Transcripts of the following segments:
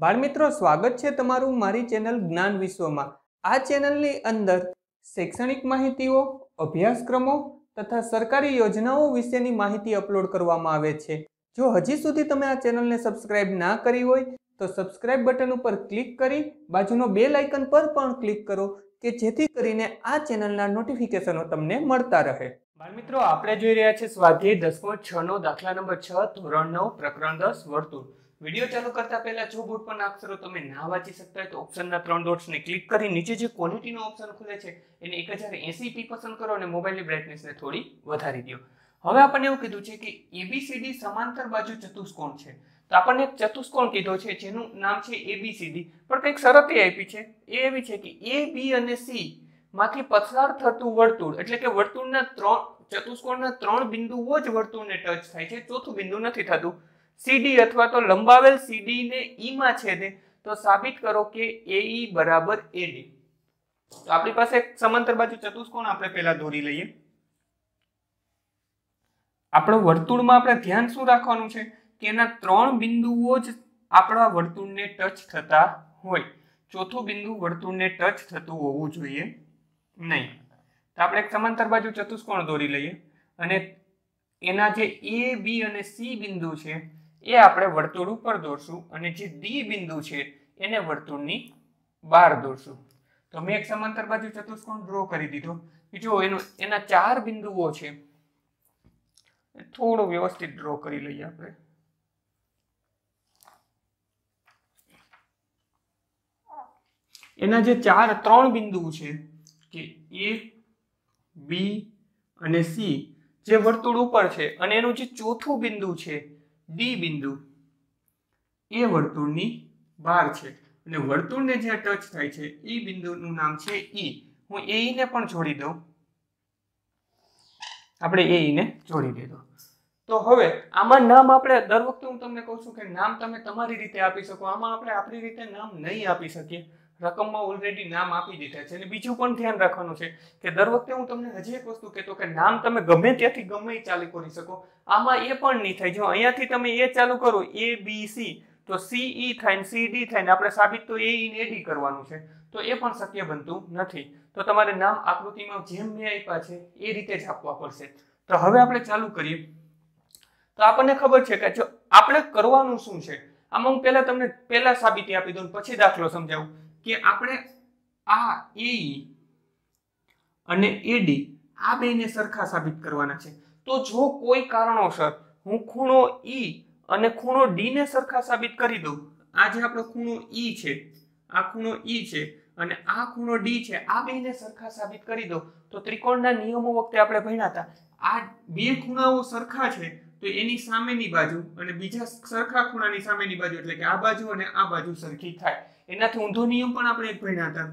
બાળમિત્રો, સ્વાગત છે તમારું મારી ચેનલ જ્ઞાન વિશ્વમાં. આ ચેનલની અંદર શૈક્ષણિક માહિતીઓ, અભ્યાસક્રમો તથા સરકારી યોજનાઓ વિશેની માહિતી અપલોડ કરવામાં આવે છે. જો હજી સુધી તમે આ ચેનલને સબસ્ક્રાઇબ ના કરી હોય, તો સબસ્ક્રાઇબ બટન ઉપર ક્લિક કરી બાજુનો બે લાઇકન પર પણ ક્લિક કરો કે જેથી કરીને આ ચેનલના નોટિફિકેશનો તમને મળતા રહે. બાળમિત્રો, આપણે જોઈ રહ્યા છીએ સ્વાધ્યાય દસમો છ નો દાખલા નંબર છ, ધોરણ નવ, પ્રકરણ દસ, વર્તુળ. વીડિયો ચાલુ કરતા પહેલા જો બોર્ડ પર અક્ષરો તમે ના વાંચી શકતા હોય તો ઓપ્શનના ત્રણ ડોટ્સને ક્લિક કરી નીચે જે ક્વોલિટીનો ઓપ્શન ખુલે છે, એને એક હજાર એસી પસંદ કરો અને મોબાઈલની બ્રાઇટનેસને થોડી વધારી દો. હવે આપણને એવું કીધું છે કે એબીસીડી સમાંતર બાજુ ચતુષ્કોણ છે. તો આપણને એક ચતુષ્કોણ કીધો છે, જેનું નામ છે એબીસીડી પણ કંઈક શરત એ આપી છે. એ એવી છે કે એ બી અને સી માંથી પસાર થતું વર્તુળ, એટલે કે વર્તુળના ત્રણ, ચતુષ્કોણના ત્રણ બિંદુઓ જ વર્તુળને ટચ થાય છે. ચોથું બિંદુ નથી થતું. સીડી અથવા તો લંબાવેલ સીડી ને ઈ માં છેદે તો સાબિત કરો કે એ ઈ બરાબર એડી તો આપણી પાસે સમાંતર બાજુ ચતુષ્કોણ આપણે પહેલા દોરી લઈએ. આપણો વર્તુળમાં આપણે ધ્યાન શું રાખવાનું છે? કે એના ત્રણ બિંદુઓ જ આપણા વર્તુળને ટચ થતા હોય. ચોથું બિંદુ વર્તુળને ટચ થતું હોવું જોઈએ નહીં. તો આપણે એક સમાંતર બાજુ ચતુષ્કોણ દોરી લઈએ. અને એના જે એ, બી અને સી બિંદુ છે એ આપણે વર્તુળ ઉપર દોરશું અને જે ડી બિંદુ છે એને વર્તુળની બહાર દોરશું. તો મેં એક સમાંતર બાજુ ચતુષ્કોણ ડ્રો કરી દીધો. જો એનો, એના ચાર બિંદુઓ છે થોડો વ્યવસ્થિત ડ્રો કરી લઈએ આપણે. એના જે ચાર, ત્રણ બિંદુ છે, કે એ, બી અને સી, જે વર્તુળ ઉપર છે, અને એનું જે ચોથું બિંદુ છે ડી બિંદુ. એ વર્તુળની બહાર છે. અને વર્તુળને જે ટચ થાય છે એ બિંદુનું નામ છે ઈ હું એ ને પણ જોડી દઉં. આપણે એ ને જોડી દીધો. તો હવે આમાં નામ આપણે દર વખતે હું તમને કહું છું કે નામ તમે તમારી રીતે આપી શકો. આમાં આપણે આપણી રીતે નામ નહીં આપી શકીએ. રકમમાં ઓલરેડી નામ આપી દીધા છે. અને બીજું પણ ધ્યાન રાખવાનું છે કે દર વખતે હું તમને હજી એક વસ્તુ કહેતો કે નામ તમે ગમે ત્યાંથી ગમે એ ચાલુ કરી શકો. આમાં એ પણ નહીં થાય. જો અહીંયાથી તમે એ ચાલુ કરો એ બી સી તો સીઈ ઈ થાય ને સી ડી થાય ને આપણે સાબિત તો એ ઈ ને ડી કરવાનું છે. તો એ પણ શક્ય બનતું નથી. તો તમારે નામ આકૃતિમાં જેમ મેં આપ્યા છે, એ રીતે જ આપવા પડશે. તો હવે આપણે ચાલુ કરીએ. તો આપણને ખબર છે કે જો આપણે કરવાનું શું છે? આમાં હું પહેલા તમને પહેલા સાબિતી આપી દઉં પછી દાખલો સમજાવું. કે આપણે આ, એ, અને એડી આ બેને સરખા સાબિત કરવાના છે. તો જો કોઈ કારણોસર હું ખૂણો ઈ અને ખૂણો ડી ને સરખા સાબિત કરી દઉં આ જે આપણો ખૂણો ઈ છે, આ ખૂણો ઈ છે અને આ ખૂણો ડી છે, આ બેને સરખા સાબિત કરી દો તો ત્રિકોણના નિયમો વખતે આપણે ભણ્યા હતા. આ બે ખૂણાઓ સરખા છે, તો એની સામેની બાજુ અને બીજા સરખા ખૂણાની સામેની બાજુ એટલે કે આ બાજુ અને આ બાજુ સરખી થાય. એનાથી ઊંધો નિયમ પણ આપણે એક ભણ્યા હતા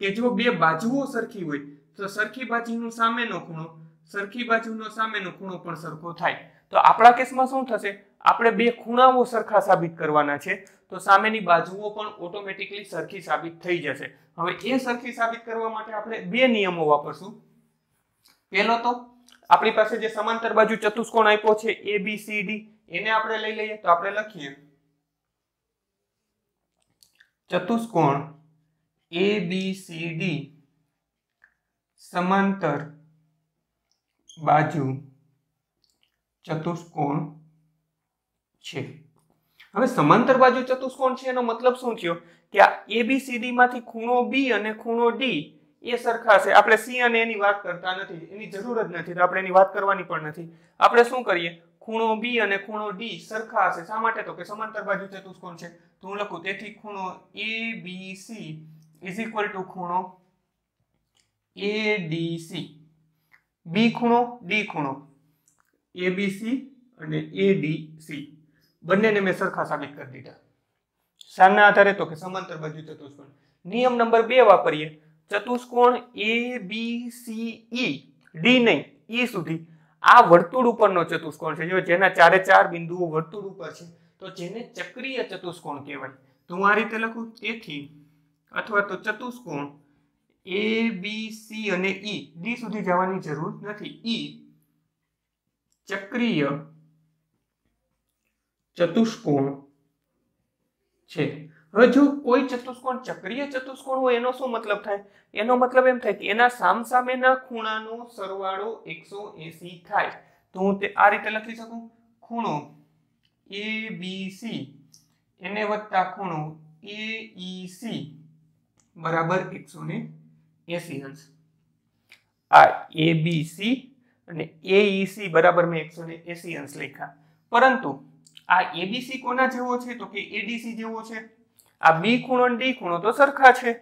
કે જો બે બાજુઓ સરખી હોય, તો સરખી બાજુનો સામેનો ખૂણો, સરખી બાજુનો સામેનો ખૂણો પણ સરખો થાય. તો આપણા કેસમાં શું થશે? આપણે બે ખૂણાઓ સરખા સાબિત કરવાના છે, તો સામેની બાજુઓ પણ ઓટોમેટિકલી સરખી સાબિત થઈ જશે. હવે એ સરખી સાબિત કરવા માટે આપણે બે નિયમો વાપરશું. પહેલો તો, આપણી પાસે જે સમાંતર બાજુ ચતુષ્કોણ આપ્યો છે એ બી સી ડી એને આપણે લઈ લઈએ તો આપણે લખીએ. ચતુષ્કોણ એ બી સી ડી સમાંતર બાજુ ચતુષ્કોણ છે. હવે સમાંતર બાજુ ચતુષ્કોણ છે એનો મતલબ શું થયો? કે આ એ બી સી ડી માંથી ખૂણો બી અને ખૂણો ડી એ સરખા છે. આપણે સી અને એની વાત કરતા નથી. એની જરૂર જ નથી. આપણે એની વાત કરવાની પણ નથી. આપણે શું કરીએ? ખૂણો બી અને ખૂણો ડી સરખા હશે. શા માટે? તો કે સમાંતર બાજુ ચતુષ્કોણ છે? તો હું લખું, તેથી ખૂણો A B C is equal to ખૂણો એ ડી સી બી ખૂણો ડી ખૂણો. એ બી સી અને એ ડી સી બંનેને મેં સરખા સાબિત કરી દીધા. શાના આધારે તો કે સમાંતર બાજુ ચતુષ્કોણ નિયમ નંબર બે વાપરીએ. ચતુષ્કોણ એ બી સી ઈ ડી નહીં ઈ સુધી. આ વર્તુળ ઉપરનો ચતુષ્કોણ છે. જો જેના ચારે ચાર બિંદુઓ વર્તુળ ઉપર છે, તો જેને ચક્રીય ચતુષ્કોણ કહેવાય. તો હું આ રીતે લખું? તેથી અથવા તો ચતુષ્કોણ એ બી સી અને ઈ ડી સુધી જવાની જરૂર નથી. ઈ ચક્રીય ચતુષ્કોણ છે. હવે જો કોઈ ચતુષ્કોણ ચક્રીય ચતુષ્કોણ હોય, એનો શું મતલબ થાય? એનો મતલબ એમ થાય કે એના સામસામેના ખૂણાનો સરવાળો એકસો એસી થાય. તો હું તે આ રીતે લખી શકું? ખૂણો એ બી એને વત્તા ખૂણો એ ઈ બરાબર એકસો ને એસી અંશ આ એ અને એઈસી બરાબર મેં એકસો ને એસી અંશ લખ્યા. પરંતુ આ એબીસી કોના જેવો છે? તો કે એડીસી જેવો છે? આ બી ખૂણો અને ડી ખૂણો તો સરખા છે.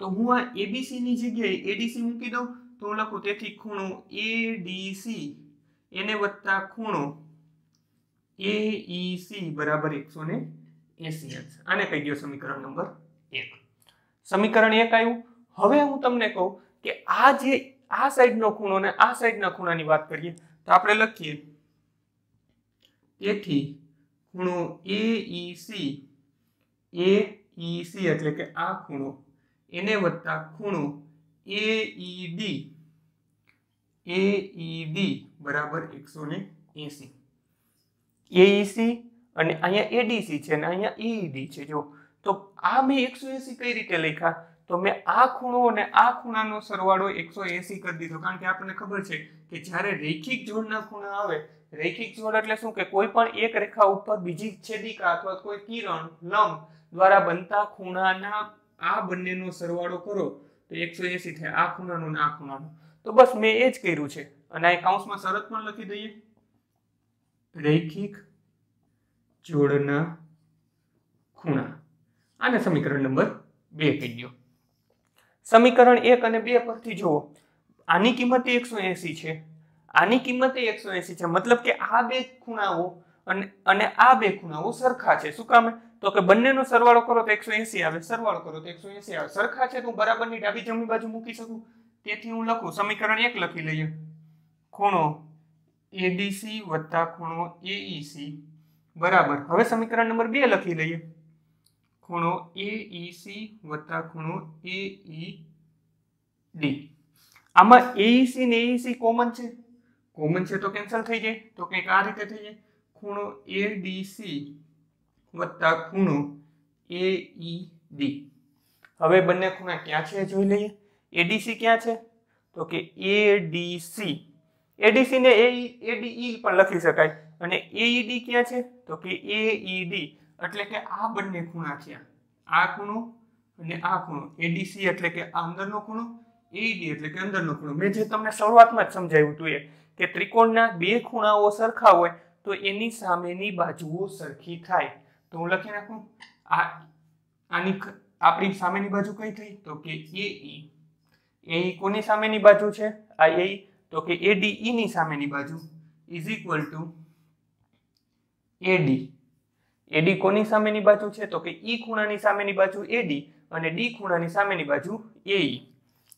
તો હું આ એબીસી ની જગ્યાએ એડીસી મૂકી દઉં, તો હું લખું તેથી ખૂણો એડીસી એને વત્તા ખૂણો એઈસી બરાબર એકસો ને એસી અંશ આને કહી ગયો સમીકરણ નંબર એક. સમીકરણ એક આવ્યું હવે હું તમને કહું કે આ જે આ સાઈડનો ખૂણો ને આ સાઈડના ખૂણાની વાત કરીએ, તો આપણે લખીએ. તેથી ખૂણો એ ઈ સી એ ઈ સી એટલે કે આ ખૂણો. એને વત્તા ખૂણો એ ઈ ડી એ ઈ ડી બરાબર એકસો ને એસી. એઈસી અને અહીંયા એડીસી છે અને અહીંયા ઈડી છે, જો. તો આ મેં એકસો એસી કઈ રીતે લખ્યા? તો મેં આ ખૂણો અને આ ખૂણાનો સરવાળો એકસો એસી કરી દીધો. કારણ કે આપણને ખબર છે કે જ્યારે રેખિક જોડના ખૂણા આવે, રેખિક જોડ એટલે શું કે કોઈ પણ એક રેખા ઉપર બીજી છેદિકા અથવા કોઈ કિરણ, લંબ દ્વારા બનતા ખૂણાના આ બંનેનો સરવાળો કરો, તો એકસો એસી થાય. આ ખૂણાનો ને આ ખૂણાનો. તો બસ મેં એ જ કર્યું છે. અને આ કાઉન્સમાં શરત પણ લખી દઈએ. રૈખિક જોડના ખૂણા. આને સમીકરણ નંબર બે કહી દો સમીકરણ એક અને બે પરથી જુઓ. આની કિંમત એકસો એસી છે. આની કિંમત એકસો એસી છે. મતલબ કે આ બે ખૂણાઓ અને અને આ બે ખૂણાઓ સરખા છે. શું કામ? તો કે બંનેનો સરવાળો કરો તો એકસો એસી આવે, સરવાળો કરો તો એકસો એસી આવે. સરખા છે તો હું બરાબરની ડાબી જમણી બાજુ મૂકી શકું? તેથી હું લખું, સમીકરણ એક લખી લઈએ. ખૂણો એડીસી વત્તા ખૂણો એઈસી બરાબર. હવે સમીકરણ નંબર બે લખી લઈએ. ખૂણો એઈસી વત્તા ખૂણો એઈ ડી આમાં એઈસી ને એઈસી કોમન છે? કોમન છે તો કેન્સલ થઈ જાય. તો કંઈક આ રીતે થઈ જાય. ખૂણો એડીસી વત્તા ખૂણો એઈડી. હવે બંને ખૂણા ક્યાં છે જોઈ લઈએ. એડીસી ક્યાં છે? તો કે એડીસી. એડીસી ને એડીઈ પણ લખી શકાય. અને એઈડી ક્યાં છે? તો કે એઈડી. એટલે કે આ બંને ખૂણા છે. આ ખૂણો અને આ ખૂણો. એડીસી એટલે કે આ અંદરનો ખૂણો, એઈડી એટલે કે અંદરનો ખૂણો. મેં જે તમને શરૂઆતમાં જ સમજાવ્યું હતું એ, કે ત્રિકોણના બે ખૂણાઓ સરખા હોય તો એની સામેની બાજુઓ સરખી થાય. તો હું લખી નાખું? આ, આની આપણી સામેની બાજુ કઈ થઈ? તો કે એ ઈ. એ કોની સામેની બાજુ છે? આ એ તો કે એડીઈ ની સામેની બાજુ. Is equal to AD AD કોની સામેની બાજુ છે? તો કે ઈ ખૂણાની સામેની બાજુ એડી અને ડી ખૂણાની સામેની બાજુ એઈ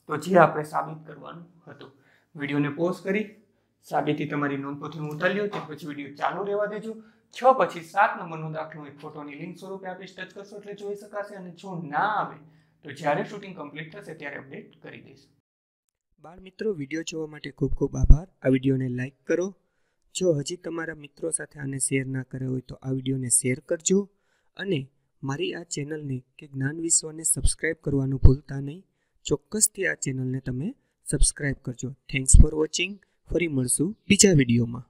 તો જે આપણે સાબિત કરવાનું હતું. વિડીયોને પોઝ કરી. સાબિતી તમારી નોંધપોથી હું લો તે પછી વીડિયો ચાલુ રહેવા દેજો. છ પછી સાત નંબરનો દાખલો એક ફોટોની લિંક સ્વરૂપે આપીશ ટચ કરશો એટલે જોઈ શકાશે અને જો ના આવે, તો જ્યારે શૂટિંગ કમ્પ્લીટ થશે ત્યારે અપડેટ કરી દઈશ. બાળ મિત્રો, વીડિયો જોવા માટે ખૂબ ખૂબ આભાર. આ વિડીયોને લાઇક કરો. જો હજી તમારા મિત્રો સાથે આને શેર ના કર્યો હોય તો આ વિડીયોને શેર કરજો. અને મારી આ ચેનલને કે જ્ઞાન વિશ્વને સબસ્ક્રાઇબ કરવાનું ભૂલતા નહીં. ચોક્કસથી આ ચેનલને તમે સબસ્ક્રાઇબ કરજો. થેન્ક્સ ફોર વોચિંગ ફરી મળશું બીજા વિડીયોમાં.